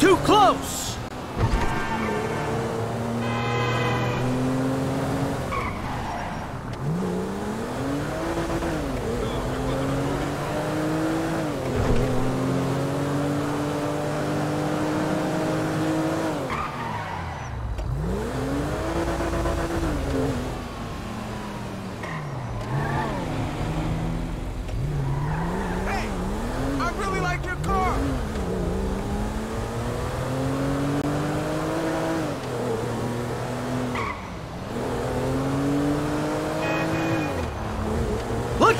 Too close!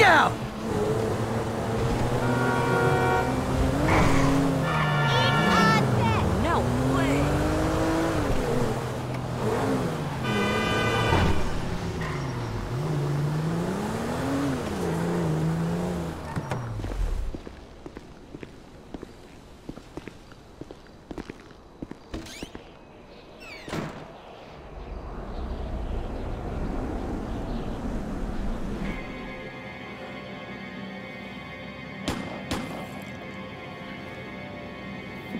Look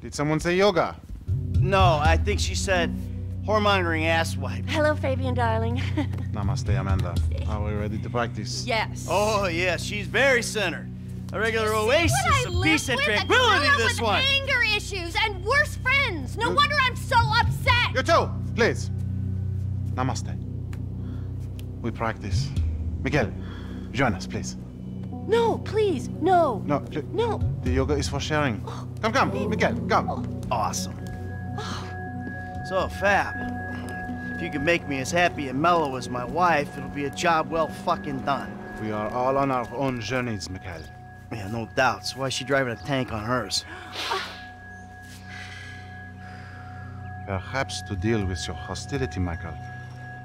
Did someone say yoga? No, I think she said whoremongering asswipe. Hello, Fabien, darling. Namaste, Amanda. Are we ready to practice? yes. Oh, yeah, she's very centered. A regular See oasis what I of live peace and with? tranquility, a gorilla this with one. anger issues and worse friends. No You- wonder I'm so upset. You too, please. Namaste. We practice. Miguel, join us, please. No, please, no. No, pl- No. the yoga is for sharing. Come, come, Miguel, come. Awesome. So, Fab, if you can make me as happy and mellow as my wife, it'll be a job well fucking done. We are all on our own journeys, Miguel. Yeah, no doubts. Why is she driving a tank on hers? Perhaps to deal with your hostility, Michael.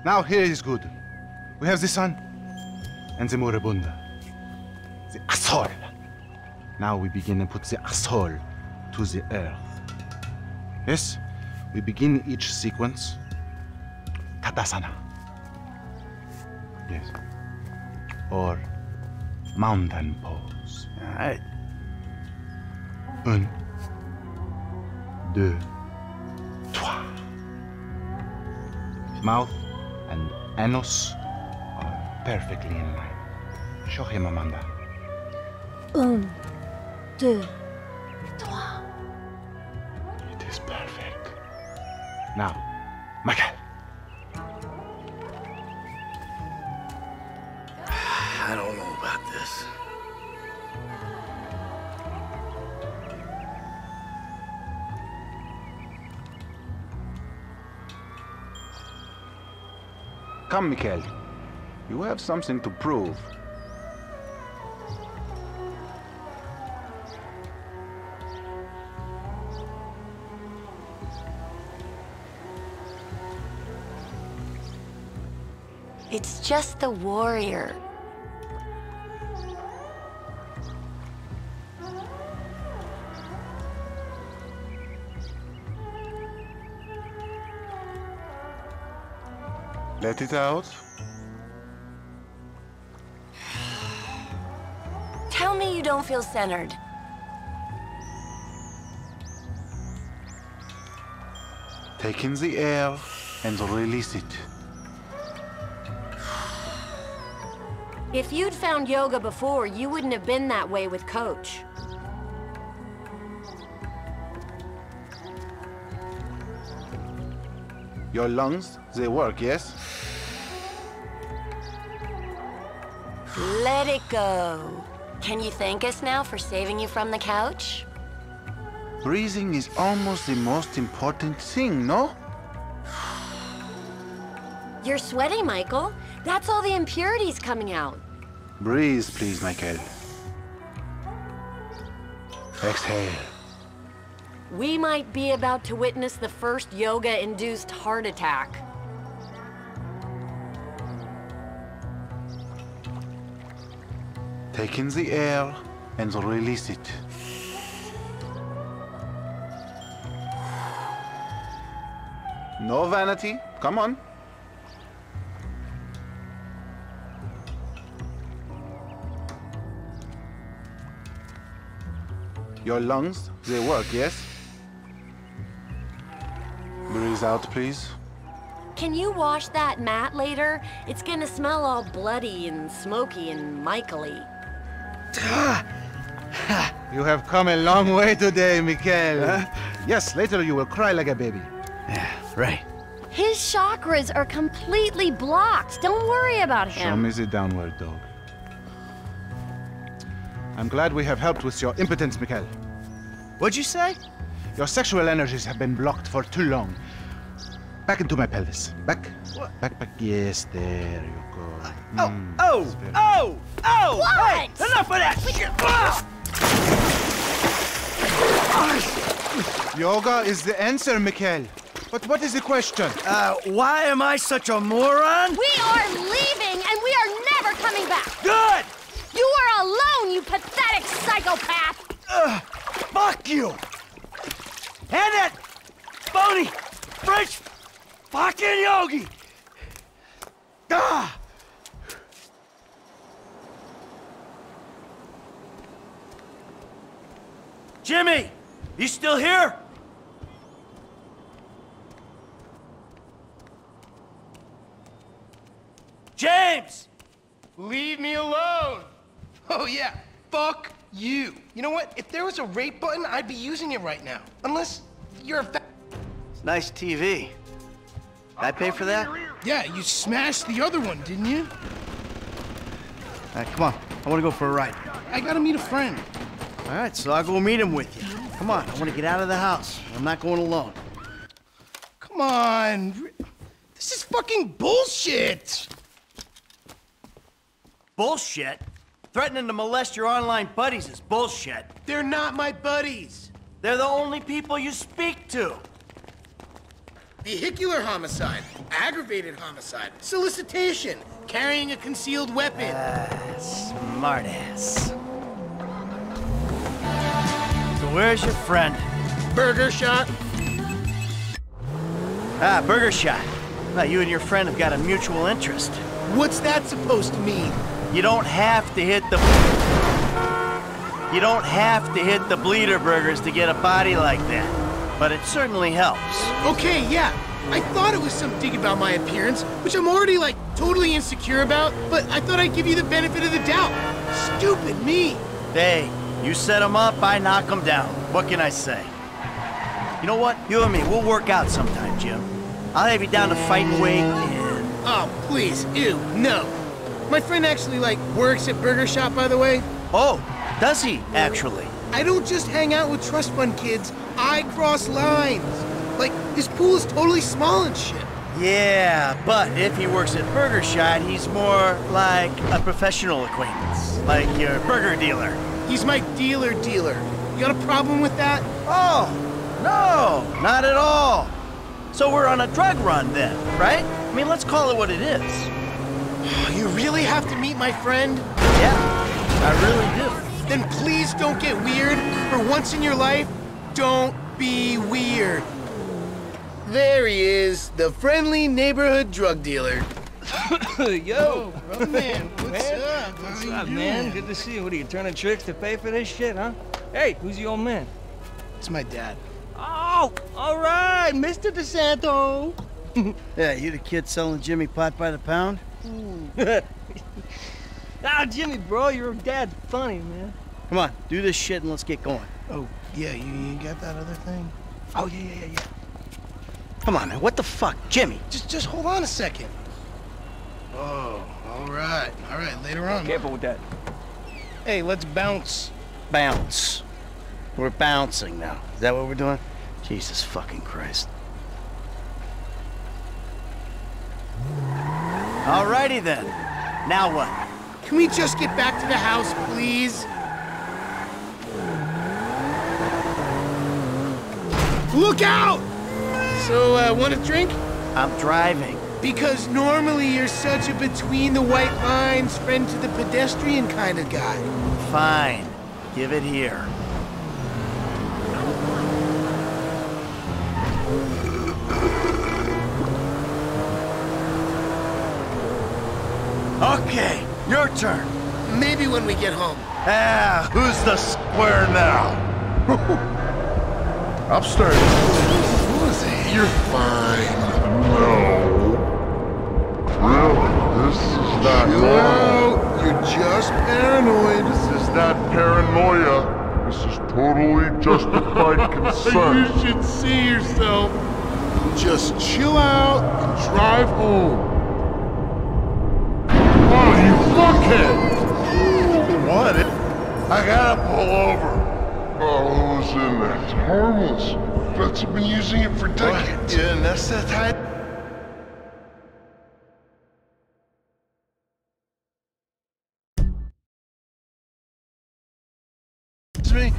Now here is good. We have the sun and the moribunda. The asshole. Now we begin and put the asshole to the earth. Yes, we begin each sequence. Tadasana. Yes. Or mountain pose. All right. Un, deux, trois. Mouth and anus are perfectly in line. Show him, Amanda. Um, Un, deux, trois. It is perfect. Now, Michael. I don't know about this. Come, Michael. You have something to prove. Just the warrior. Let it out. Tell me you don't feel centered. Take in the air and release it. If you'd found yoga before, you wouldn't have been that way with Coach. Your lungs, they work, yes? Let it go. Can you thank us now for saving you from the couch? Breathing is almost the most important thing, no? You're sweaty, Michael. That's all the impurities coming out. Breathe, please, Michael. Exhale. We might be about to witness the first yoga-induced heart attack. Take in the air and release it. No vanity. Come on. Your lungs, they work, yes? Breathe out, please. Can you wash that mat later? It's gonna smell all bloody and smoky and Michaely. You have come a long way today, Mikhail. Yes, later you will cry like a baby. Yeah, right. His chakras are completely blocked. Don't worry about him. Show him. me the downward dog. I'm glad we have helped with your impotence, Mikhail. What'd you say? Your sexual energies have been blocked for too long. Back into my pelvis. Back. Back, back. Yes, there you go. Oh, Mm, oh, that's very- oh, oh! What? Hey, enough of that shit! Ah! Yoga is the answer, Mikhail. But what is the question? Uh, why am I such a moron? We are leaving and we are never coming back. Good! You are alone, you pathetic psychopath. Ugh, fuck you! And that phony French fucking yogi! Ah! Jimmy! You still here? James! Leave me alone. Oh yeah, fuck you. You know what? If there was a rape button, I'd be using it right now. Unless you're a fa- It's nice TV. I pay for that? Yeah, you smashed the other one, didn't you? right, come on. I want to go for a ride. I gotta meet a friend. All right, so I'll go meet him with you. Come on, I want to get out of the house. I'm not going alone. Come on. This is fucking bullshit. Bullshit? Threatening to molest your online buddies is bullshit. They're not my buddies. They're the only people you speak to. Vehicular homicide, aggravated homicide, solicitation, carrying a concealed weapon. Smartass. So where's your friend? Burger shot. Ah, Burger Shot. Now you and your friend have got a mutual interest. What's that supposed to mean? You don't have to hit the... You don't have to hit the bleeder burgers to get a body like that. But it certainly helps. Okay, yeah. I thought it was some dig about my appearance, which I'm already like totally insecure about, but I thought I'd give you the benefit of the doubt. Stupid me. Hey, you set him up, I knock him down. What can I say? You know what? You and me, we'll work out sometime, Jim. I'll have you down to fighting weight and... Oh, please, ew, no. My friend actually like works at Burger Shot, by the way. Oh, does he, actually? I don't just hang out with trust fund kids. I cross lines. Like his pool is totally small and shit. Yeah, but if he works at Burger Shot, he's more like a professional acquaintance. Like your burger dealer. He's my dealer dealer. You got a problem with that? Oh, no, not at all. So we're on a drug run then, right? I mean, let's call it what it is. You really have to meet my friend? Yeah, I really do. Then please don't get weird. For once in your life, don't be weird. There he is, the friendly neighborhood drug dealer. Yo, Oh, man, what's up? what's How up, man? Good to see you. What are you turning tricks to pay for this shit, huh? Hey, who's the old man? It's my dad. Oh, all right, Mr. DeSanto. Yeah, you the kid selling Jimmy pot by the pound? ah, Jimmy, bro, your dad's funny, man. Come on, do this shit and let's get going. Oh, yeah, you, you got that other thing? Oh yeah, yeah, yeah, yeah. Come on, man, what the fuck? Jimmy, Just, just hold on a second. Oh, all right, all right, later on. Careful with that. Hey, let's bounce. bounce. We're bouncing now. Is that what we're doing? Jesus fucking Christ. Alrighty then. Now what? Can we just get back to the house, please? look out! So, uh, want a drink? I'm driving. Because normally you're such a between the white lines, friend to the pedestrian kind of guy. Fine. Give it here. Okay, your turn. Maybe when we get home. Ah, who's the square now? Upstairs. Who is he? You're fine. No. Really? This is not Chill normal. out. You're just paranoid. This is not paranoia. This is totally justified concern. You should see yourself. Just chill out and drive home. Fuckhead! What? I gotta pull over. Oh, who's in there? It's harmless. Vets have been using it for decades. Yeah, anesthetic. me?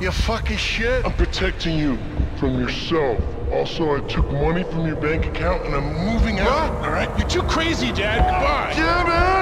You fucking shit. I'm protecting you from yourself. Also, I took money from your bank account and I'm moving out. All right? You're too crazy, Dad. Goodbye. Jimmy!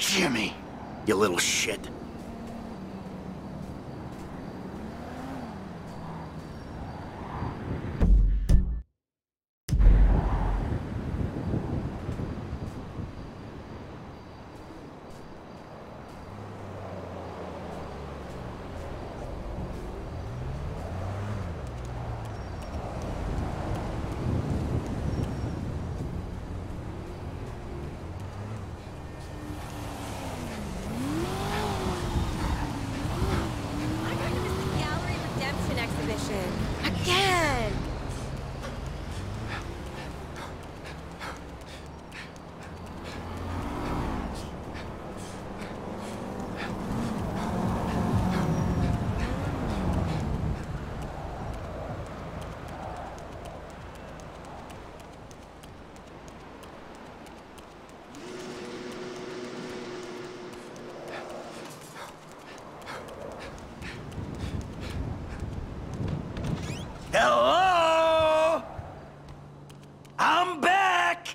Jimmy, you little shit. I got to miss the Gallery Redemption exhibition. Again! Hello? I'm back!